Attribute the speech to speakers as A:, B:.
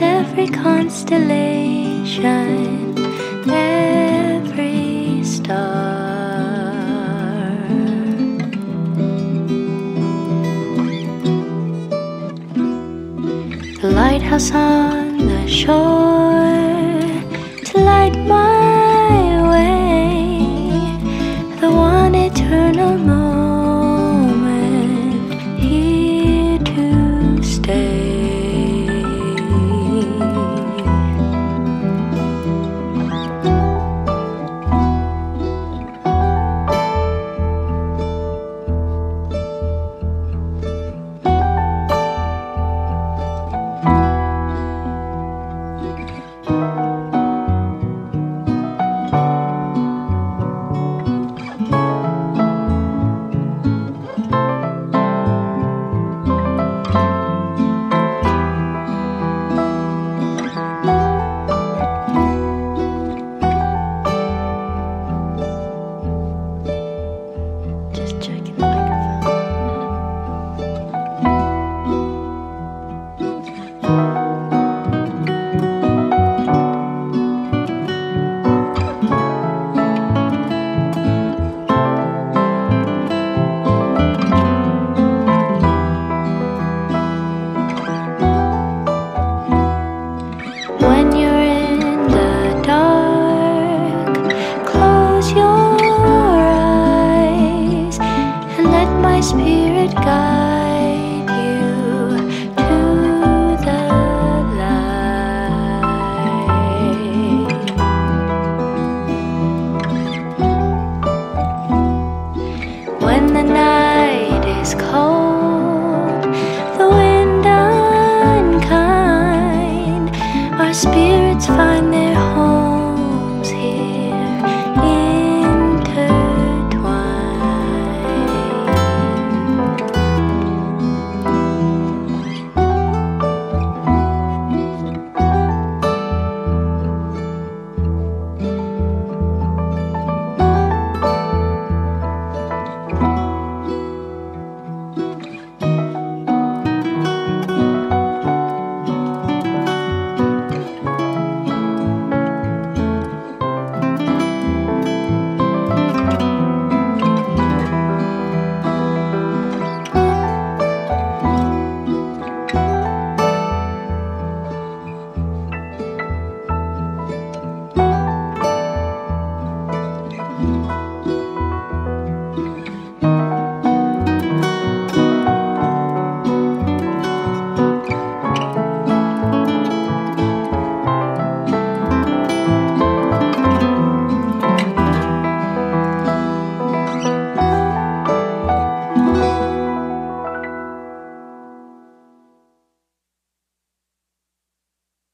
A: every constellation, every star. The lighthouse on the shore Spirit guide.